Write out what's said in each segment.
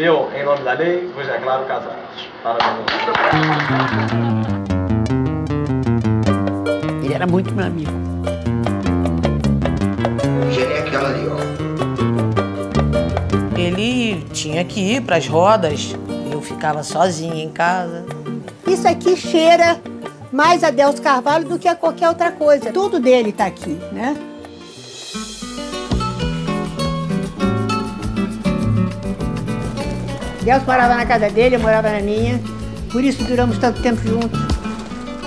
Eu, em nome da lei, vos declaro casados. Parabéns. Ele era muito meu amigo. Ele é aquela ali, ó. Ele tinha que ir para as rodas, eu ficava sozinha em casa. Isso aqui cheira mais a Delcio Carvalho do que a qualquer outra coisa. Tudo dele está aqui, né? Delcio morava na casa dele, eu morava na minha. Por isso duramos tanto tempo juntos.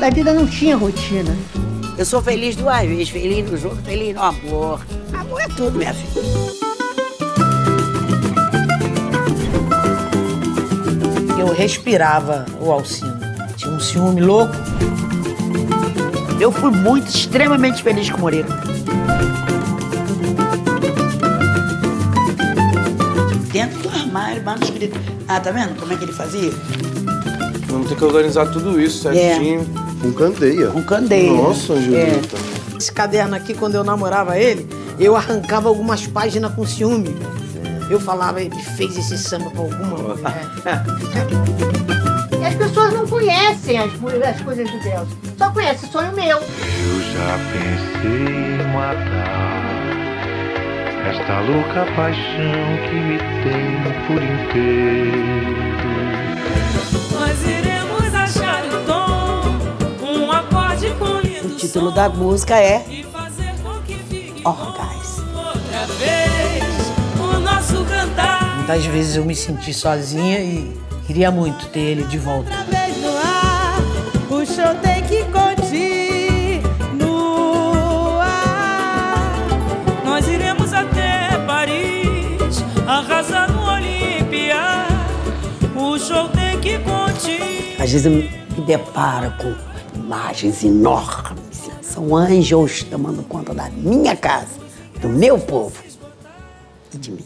A vida não tinha rotina. Eu sou feliz duas vezes, feliz no jogo, feliz no amor. Amor é tudo, minha filha. Eu respirava o Alcino. Tinha um ciúme louco. Eu fui muito, extremamente feliz com o Moreira. Do armário, manuscrito. Ah, tá vendo como é que ele fazia? Vamos ter que organizar tudo isso certinho. Com candeia. Com candeia. Nossa, Angelita. Esse caderno aqui, quando eu namorava ele, eu arrancava algumas páginas com ciúme. Eu falava, ele fez esse samba pra alguma mulher. E as pessoas não conhecem as, as coisas do Delcio. Só conhecem o sonho meu. Eu já pensei em matar esta louca paixão que me tem por inteiro. Nós iremos achar o tom, um acorde com lindo O título da música é fazer com que fique Orgás. outra vez o nosso cantar. Muitas vezes eu me senti sozinha e queria muito ter ele de volta. vez no ar, o show tem que continuar. O show tem que continuar. Às vezes eu me deparo com imagens enormes. São anjos tomando conta da minha casa, do meu povo e de mim.